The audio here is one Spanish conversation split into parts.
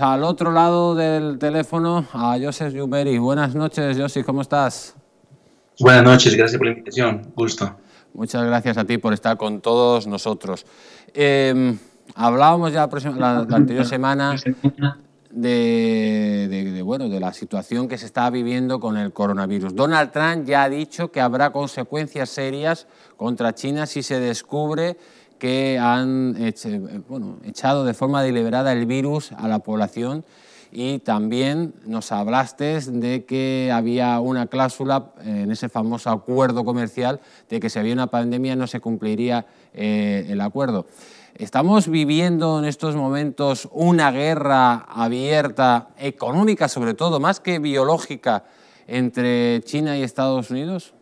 al otro lado del teléfono a Joseph Yuberi. Buenas noches, Joseph, ¿cómo estás? Buenas noches, gracias por la invitación. Gusto. Muchas gracias a ti por estar con todos nosotros. Em, hablábamos ya la, anterior semana de, bueno, de la situación que se está viviendo con el coronavirus. Donald Trump ya ha dicho que habrá consecuencias serias contra China si se descubre que han echado de forma deliberada el virus a la población y también nos hablaste de que había una cláusula en ese famoso acuerdo comercial de que si había una pandemia no se cumpliría eh, el acuerdo. ¿Estamos viviendo en estos momentos una guerra abierta, económica sobre todo, más que biológica, entre China y Estados Unidos?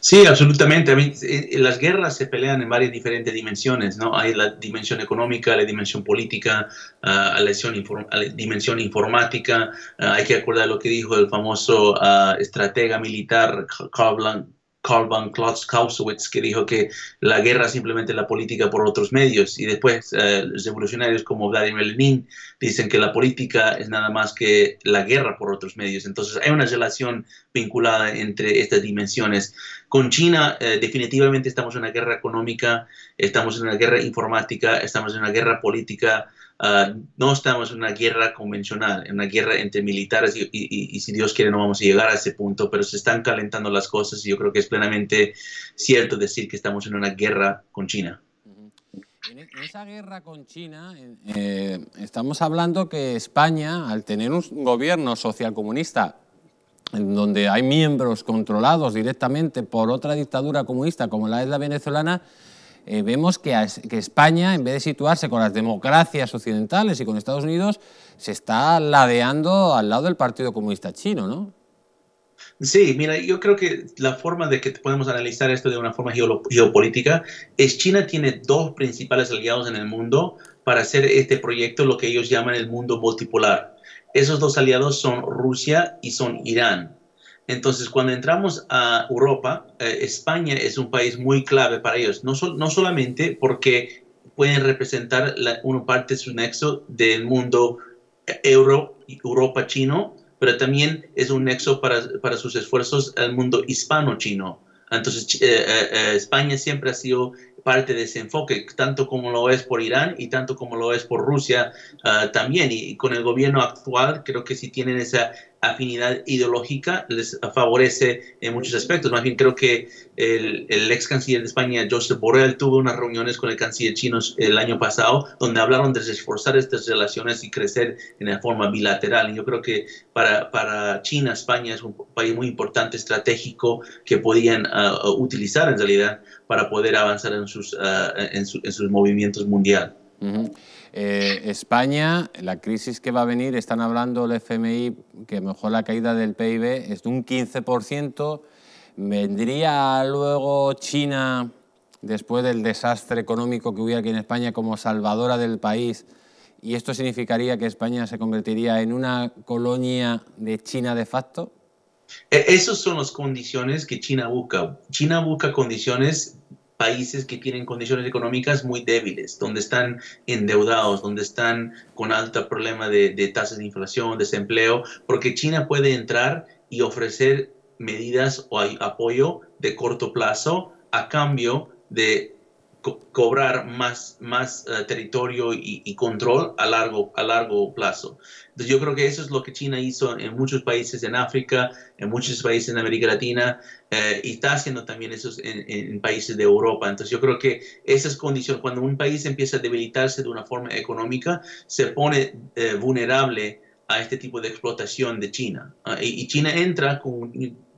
Sí, absolutamente. Eh, las guerras se pelean en varias diferentes dimensiones, ¿no? Hay la dimensión económica, la dimensión política, ah, la, dimensión informática. Ah, hay que acordar lo que dijo el famoso uh, estratega militar Karl Karl von Clausewitz, que dijo que la guerra es simplemente la política por otros medios. Y después eh, los revolucionarios como Vladimir Lenin dicen que la política es nada más que la guerra por otros medios. Entonces hay una relación vinculada entre estas dimensiones. Con China eh, definitivamente estamos en una guerra económica, estamos en una guerra informática, estamos en una guerra política. Ah, no estamos en una guerra convencional, en una guerra entre militares y, si Dios quiere no vamos a llegar a ese punto, pero se están calentando las cosas y yo creo que es plenamente cierto decir que estamos en una guerra con China. En esa guerra con China eh, estamos hablando que España, al tener un gobierno socialcomunista en donde hay miembros controlados directamente por otra dictadura comunista como la es la venezolana, eh, vemos que, que, España, en vez de situarse con las democracias occidentales y con Estados Unidos, se está ladeando al lado del Partido Comunista Chino, ¿no? Sí, mira, yo creo que la forma de que podemos analizar esto de una forma geopolítica es China tiene dos principales aliados en el mundo para hacer este proyecto, lo que ellos llaman el mundo multipolar. Esos dos aliados son Rusia y son Irán. Entonces, cuando entramos a Europa, eh, España es un país muy clave para ellos, no, no solamente porque pueden representar una parte de su nexo del mundo euro, Europa chino, pero también es un nexo para, para sus esfuerzos al mundo hispano-chino. Entonces, eh, eh, España siempre ha sido parte de ese enfoque, tanto como lo es por Irán y tanto como lo es por Rusia ah, también. Y, con el gobierno actual creo que si tienen esa afinidad ideológica les favorece en muchos aspectos. Más bien creo que el, el, ex canciller de España, Josep Borrell, tuvo unas reuniones con el canciller chino el año pasado donde hablaron de esforzar estas relaciones y crecer en la forma bilateral. Y yo creo que para, para China, España es un país muy importante, estratégico, que podían ah, utilizar en realidad para poder avanzar en sus, ah, en, sus movimientos mundial. Eh, España, la crisis que va a venir, están hablando el FMI que mejor la caída del PIB es de un 15%. ¿Vendría luego China, después del desastre económico que hubiera aquí en España, como salvadora del país? ¿Y esto significaría que España se convertiría en una colonia de China de facto? E, esas son las condiciones que China busca. China busca condiciones países que tienen condiciones económicas muy débiles, donde están endeudados, donde están con alto problema de, de tasas de inflación, desempleo, porque China puede entrar y ofrecer medidas o apoyo de corto plazo a cambio de cobrar más, más eh, territorio y, control a largo, a largo plazo. Entonces yo creo que eso es lo que China hizo en muchos países en África, en muchos países en América Latina eh, y está haciendo también eso en, países de Europa. Entonces yo creo que esas condiciones, cuando un país empieza a debilitarse de una forma económica, se pone eh, vulnerable a este tipo de explotación de China. Ah, y, China entra con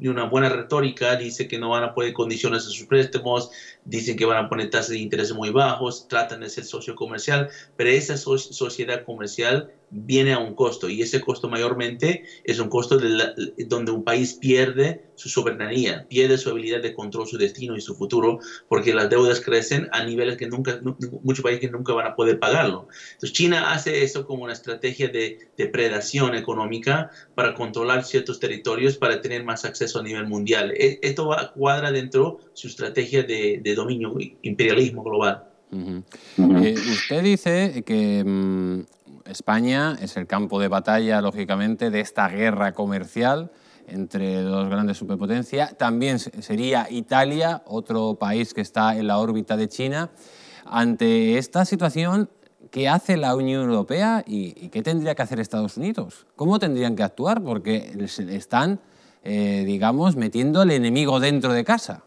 una buena retórica, dice que no van a poner condiciones a sus préstamos, dicen que van a poner tasas de interés muy bajos, tratan de ser socio comercial, pero esa sociedad comercial viene a un costo y ese costo mayormente es un costo de donde un país pierde su soberanía, pierde su habilidad de control su destino y su futuro porque las deudas crecen a niveles que nunca, muchos países nunca van a poder pagarlo. Entonces China hace eso como una estrategia de depredación económica para controlar ciertos territorios, para tener más acceso a nivel mundial. E, esto va, cuadra dentro su estrategia de, de dominio, imperialismo global. Eh, usted dice que mm, España es el campo de batalla, lógicamente, de esta guerra comercial entre dos grandes superpotencias. También sería Italia, otro país que está en la órbita de China. Ante esta situación, ¿qué hace la Unión Europea y, qué tendría que hacer Estados Unidos? ¿Cómo tendrían que actuar? Porque están, eh, digamos, metiendo al enemigo dentro de casa.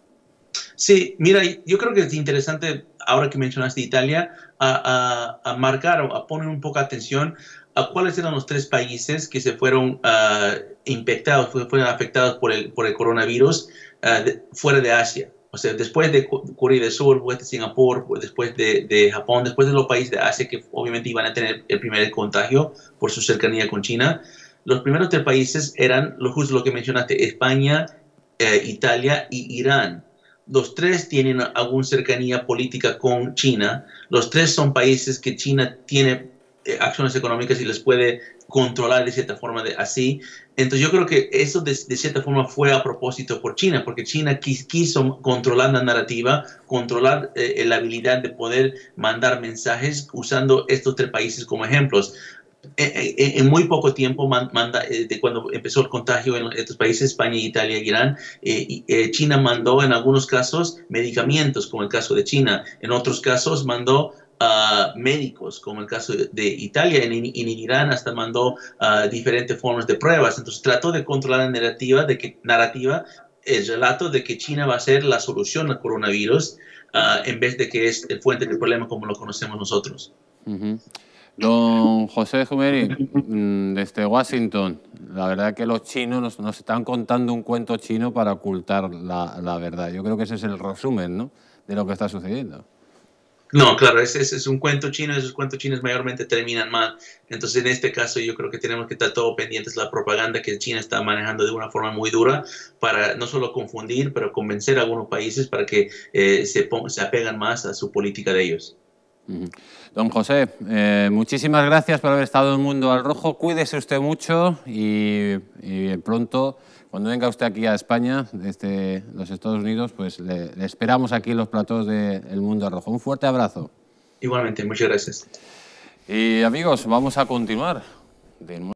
Sí, mira, yo creo que es interesante, ahora que mencionaste Italia, a, marcar o a poner un poco atención a cuáles eran los tres países que se fueron uh, infectados, fueron afectados por el, por el coronavirus ah, fuera de Asia. O sea, después de Corea del Sur, después de Singapur, después de, de, Japón, después de los países de Asia que obviamente iban a tener el primer contagio por su cercanía con China, los primeros tres países eran lo justo lo que mencionaste, España, eh, Italia y Irán. Los tres tienen alguna cercanía política con China. Los tres son países que China tiene eh, acciones económicas y les puede controlar de cierta forma de así. Entonces yo creo que eso de, cierta forma fue a propósito por China, porque China quiso controlar la narrativa, controlar eh, la habilidad de poder mandar mensajes usando estos tres países como ejemplos. Eh, eh, eh, en muy poco tiempo, de cuando empezó el contagio en estos países, España, Italia, Irán, China mandó en algunos casos medicamentos, como el caso de China, en otros casos mandó uh, médicos, como el caso de, Italia, en, en, Irán hasta mandó uh, diferentes formas de pruebas. Entonces trató de controlar la narrativa de narrativa, el relato de que China va a ser la solución al coronavirus uh, en vez de que es el fuente del problema como lo conocemos nosotros. Don José Jumeri, mm, desde Washington, la verdad que los chinos nos, están contando un cuento chino para ocultar la, verdad. Yo creo que ese es el resumen ¿no? de lo que está sucediendo. No, claro, ese, es un cuento chino, esos cuentos chinos mayormente terminan mal. Entonces, en este caso, yo creo que tenemos que estar todo pendientes de la propaganda que China está manejando de una forma muy dura para no solo confundir, pero convencer a algunos países para que eh, se, se apegan más a su política de ellos. Don José, eh, muchísimas gracias por haber estado en Mundo al Rojo. Cuídese usted mucho y, pronto, cuando venga usted aquí a España, desde los Estados Unidos, pues le, esperamos aquí en los platos de El Mundo al Rojo. Un fuerte abrazo. Igualmente, muchas gracias. Y amigos, vamos a continuar.